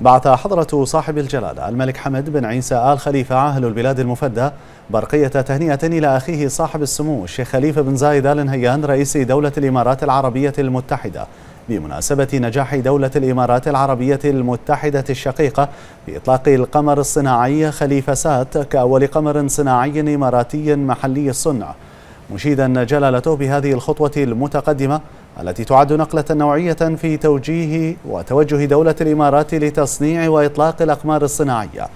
بعث حضرة صاحب الجلالة الملك حمد بن عيسى آل خليفة عاهل البلاد المفدى برقية تهنئة إلى أخيه صاحب السمو الشيخ خليفة بن زايد آل نهيان رئيس دولة الإمارات العربية المتحدة. بمناسبة نجاح دولة الإمارات العربية المتحدة الشقيقة في إطلاق القمر الصناعي خليفة سات كأول قمر صناعي إماراتي محلي الصنع. مشيدا جلالته بهذه الخطوة المتقدمة التي تعد نقلة نوعية في توجيه وتوجه دولة الإمارات لتصنيع وإطلاق الأقمار الصناعية.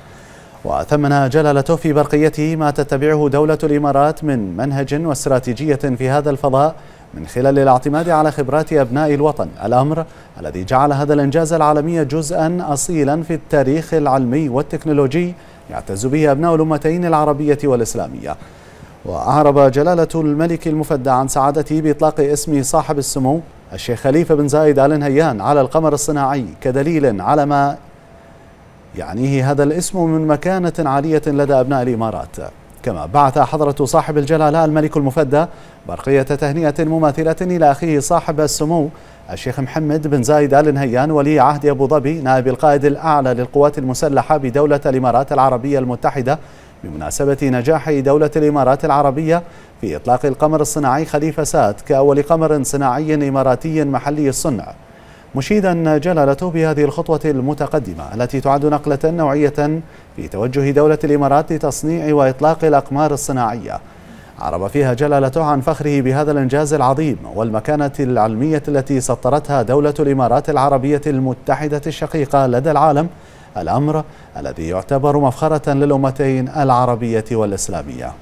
وثمن جلالته في برقيته ما تتبعه دولة الإمارات من منهج واستراتيجية في هذا الفضاء من خلال الاعتماد على خبرات أبناء الوطن. الأمر الذي جعل هذا الإنجاز العالمي جزءا أصيلا في التاريخ العلمي والتكنولوجي يعتز به أبناء الأمتين العربية والإسلامية. وأعرب جلالة الملك المفدى عن سعادته بإطلاق اسم صاحب السمو الشيخ خليفة بن زايد آل نهيان على القمر الصناعي كدليل على ما يعنيه هذا الاسم من مكانة عالية لدى أبناء الإمارات. كما بعث حضرة صاحب الجلالة الملك المفدى برقية تهنئة مماثلة إلى أخيه صاحب السمو الشيخ محمد بن زايد آل نهيان ولي عهد أبو ظبي نائب القائد الأعلى للقوات المسلحة بدولة الإمارات العربية المتحدة بمناسبة نجاح دولة الإمارات العربية في إطلاق القمر الصناعي خليفة سات كأول قمر صناعي إماراتي محلي الصنع مشيدا جلالته بهذه الخطوة المتقدمة التي تعد نقلة نوعية في توجه دولة الإمارات لتصنيع وإطلاق الأقمار الصناعية. عرب فيها جلالته عن فخره بهذا الإنجاز العظيم والمكانة العلمية التي سطرتها دولة الإمارات العربية المتحدة الشقيقة لدى العالم الأمر الذي يعتبر مفخرة للأمتين العربية والإسلامية.